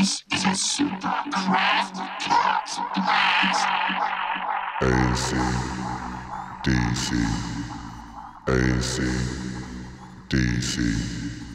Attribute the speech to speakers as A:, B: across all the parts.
A: This is a super Krafty Kuts blast.
B: AC, DC, AC, DC.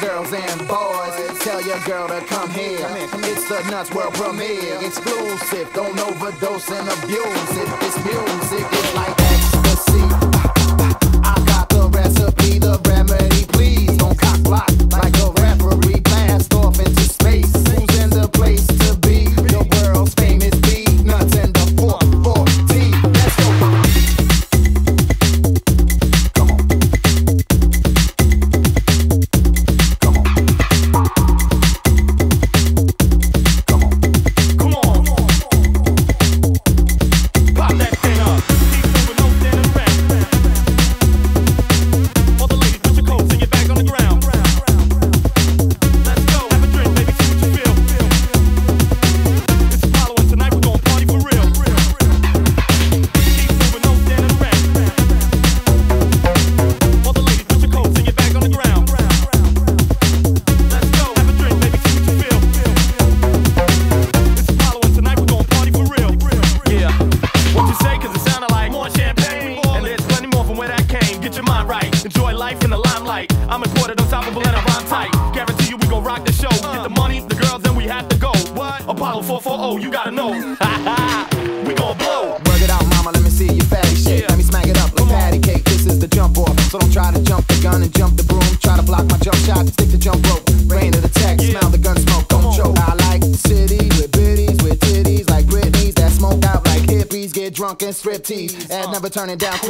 B: girls and boys.
C: Tell your girl to come here. It's the Nuts World Premiere. Exclusive. Don't overdose and abuse it. It's music. It's like turning down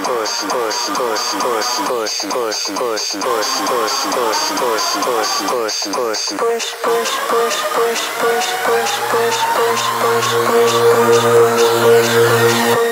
D: push push push push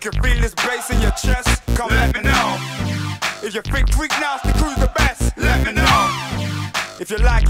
D: can
E: feel this bass in your chest, come let, me know. If you think freak now, the crew's the best? Let me know. If you
F: like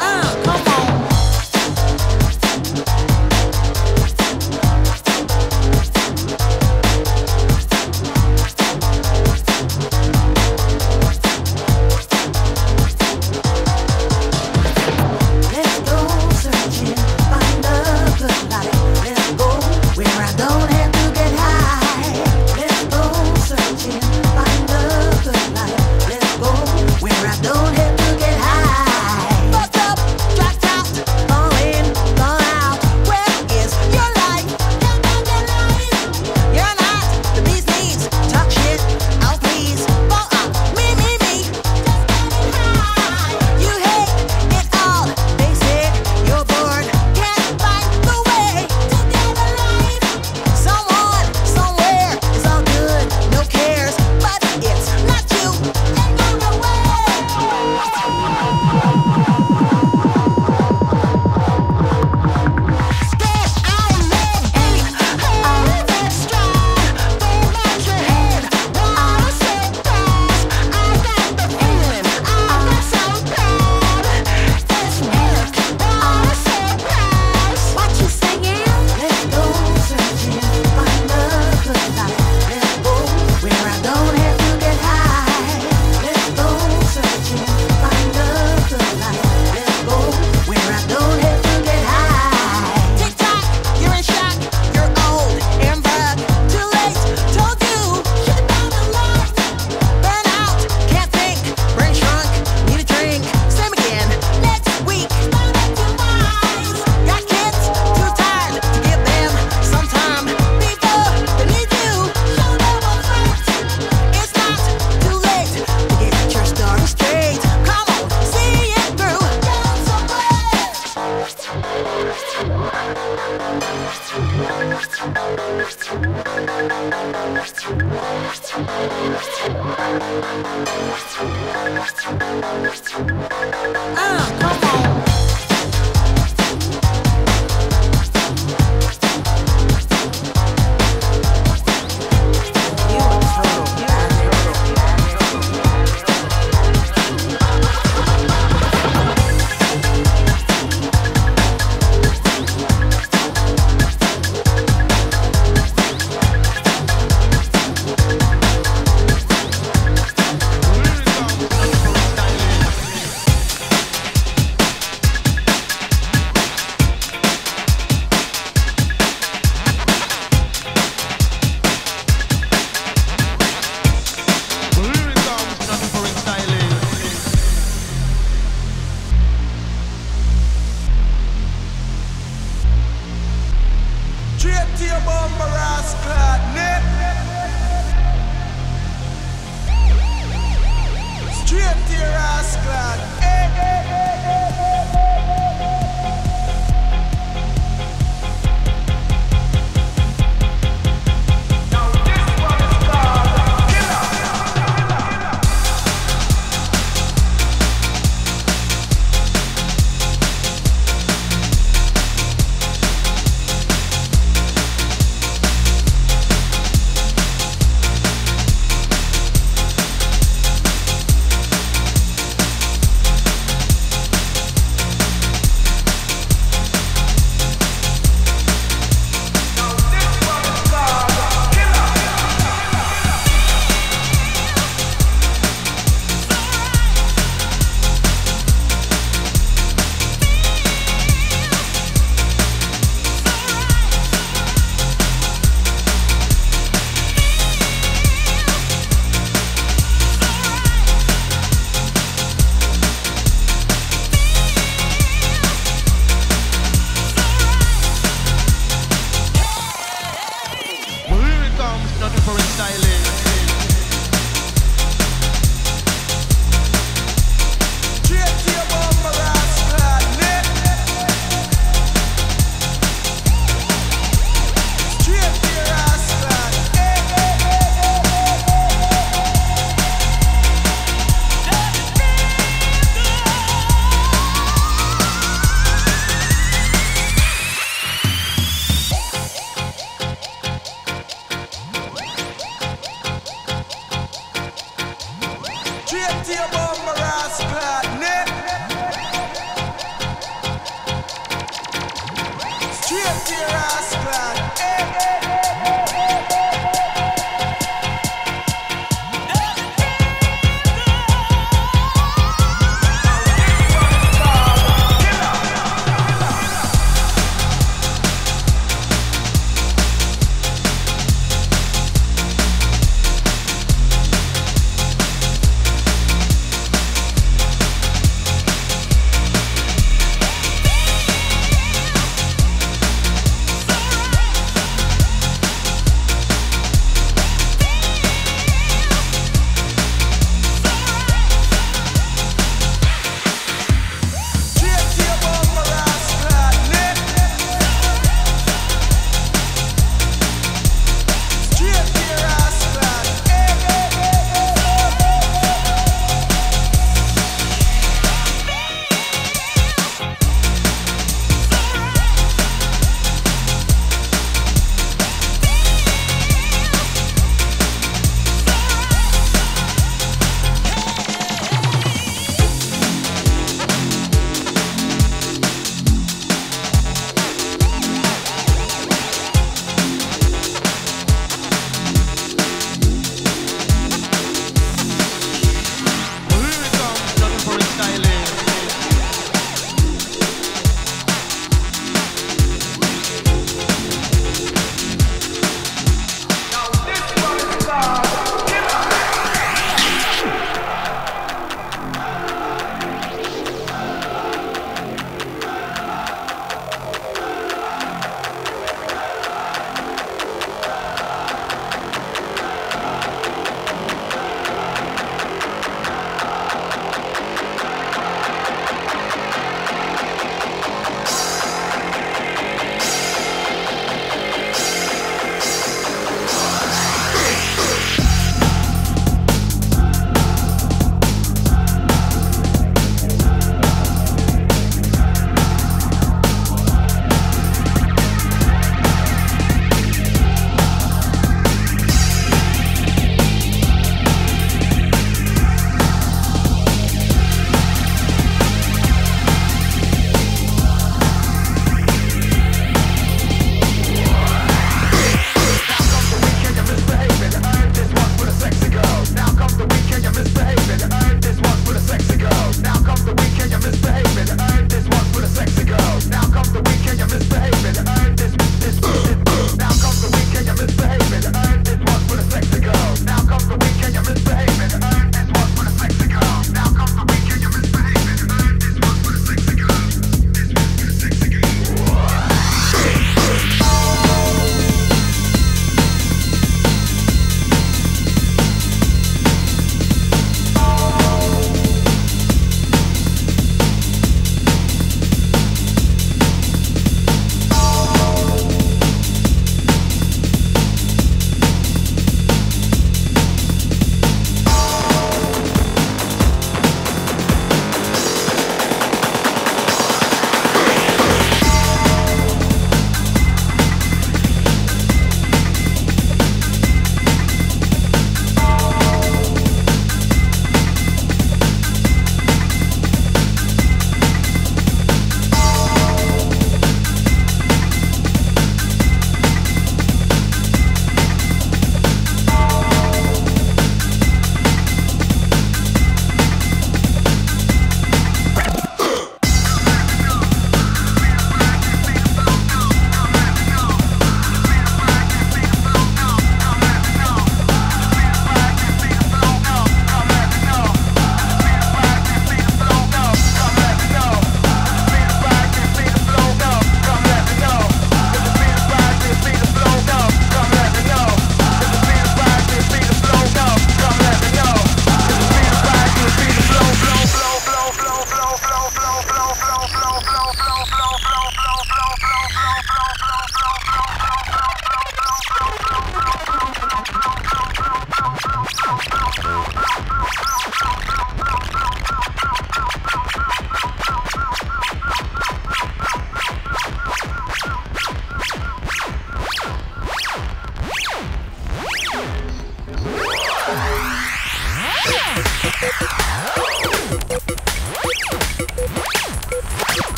F: Uh, come on.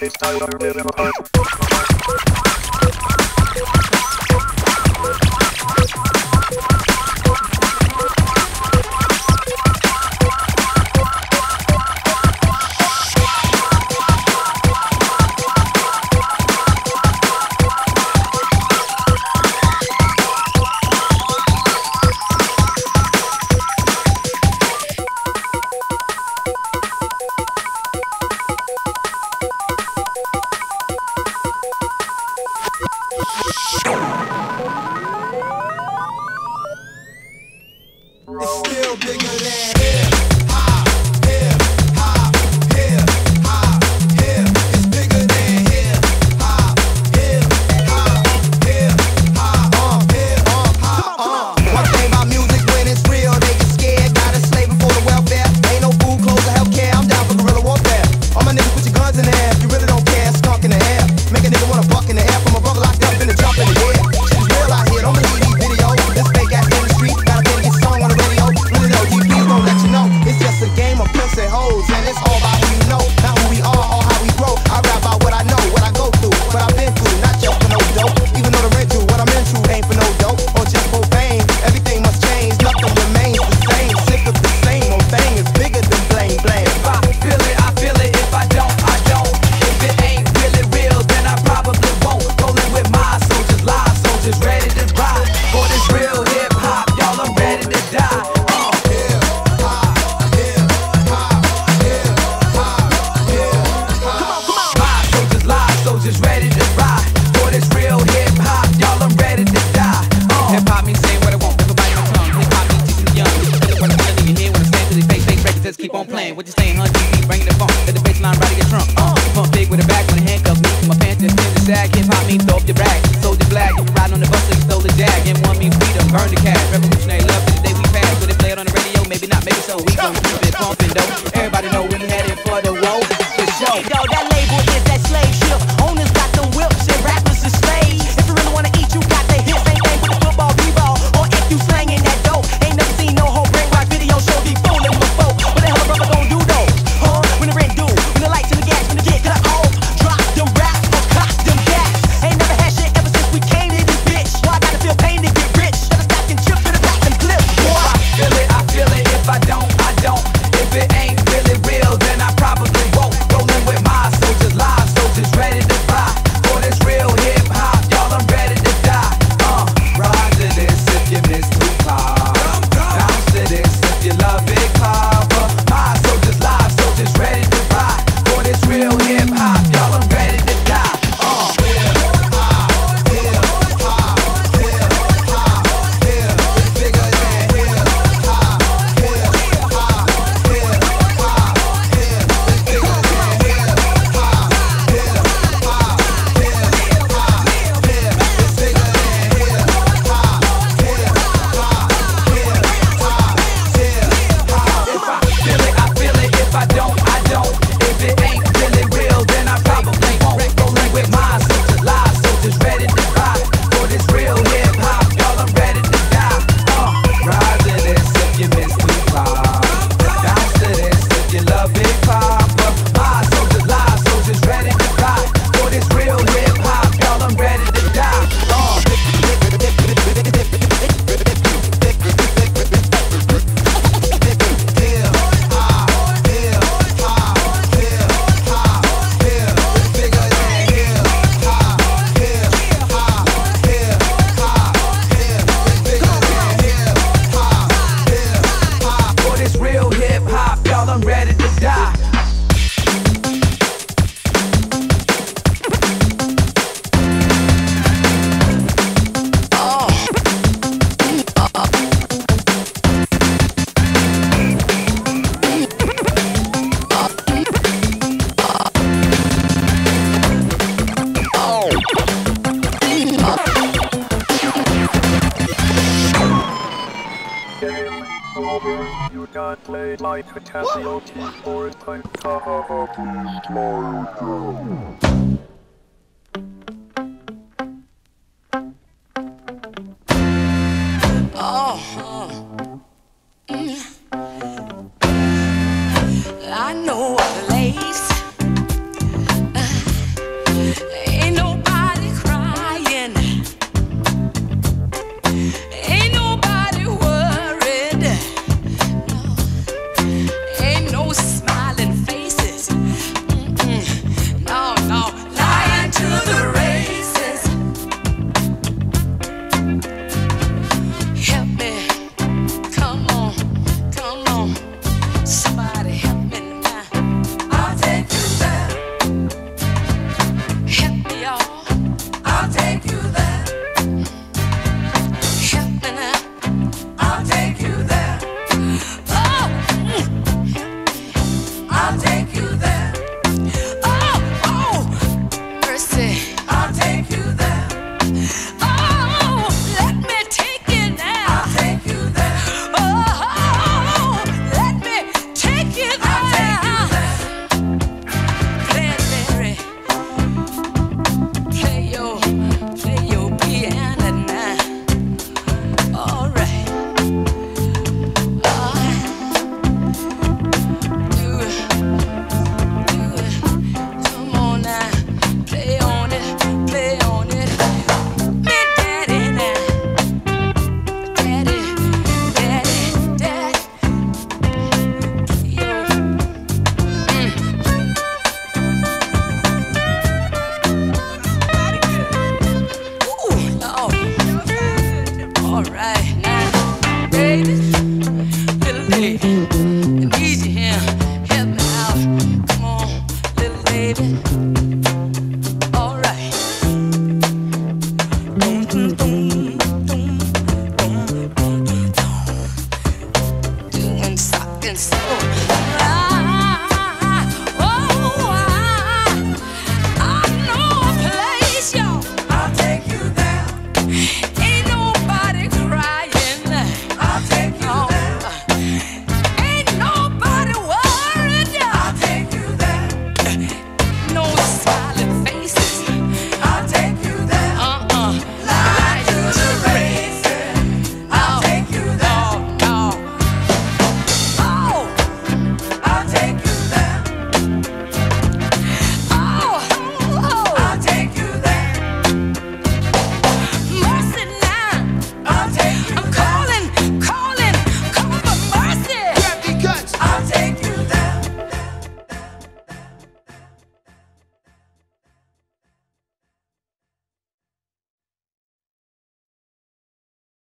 G: It's time to
H: live in
I: a